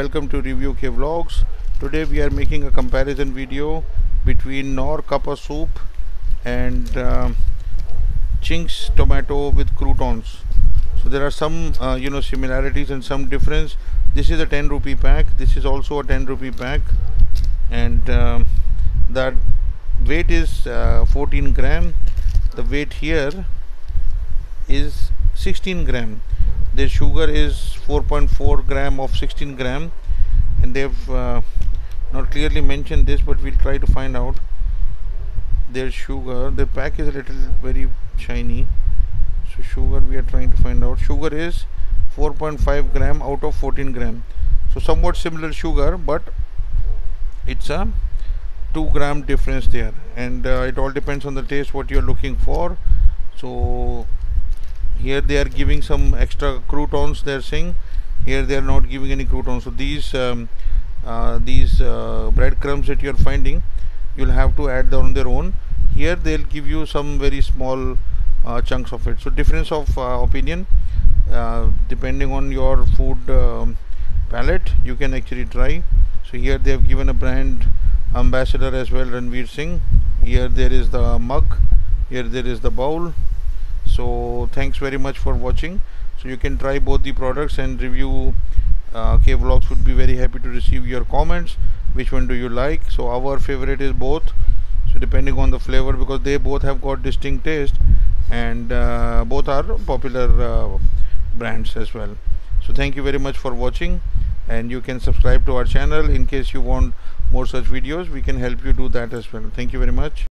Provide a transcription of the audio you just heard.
welcome to Review ke Vlogs. Today we are making a comparison video between Knorr Cup-a-Soup and uh, Ching's tomato with croutons. So there are some uh, you know similarities and some difference. This is a 10 rupee pack. This is also a 10 rupee pack, and um, that weight is uh, 14 gram. The weight here is 16 gram their sugar is 4.4 gram of 16 gram. And they've uh, not clearly mentioned this but we'll try to find out their sugar. The pack is a little very shiny. So sugar we are trying to find out. Sugar is 4.5 gram out of 14 gram. So somewhat similar sugar but it's a 2 gram difference there. And uh, it all depends on the taste what you're looking for. So here they are giving some extra croutons they are saying. Here they are not giving any croutons. So these um, uh, these uh, breadcrumbs that you are finding you'll have to add on their own. Here they'll give you some very small uh, chunks of it. So difference of uh, opinion uh, depending on your food um, palate you can actually try. So here they have given a brand ambassador as well Ranveer Singh. Here there is the mug. Here there is the bowl so thanks very much for watching. So you can try both the products and review uh, K vlogs. Would be very happy to receive your comments. Which one do you like? So our favorite is both. So depending on the flavor because they both have got distinct taste and uh, both are popular uh, brands as well. So thank you very much for watching. And you can subscribe to our channel. In case you want more such videos we can help you do that as well. Thank you very much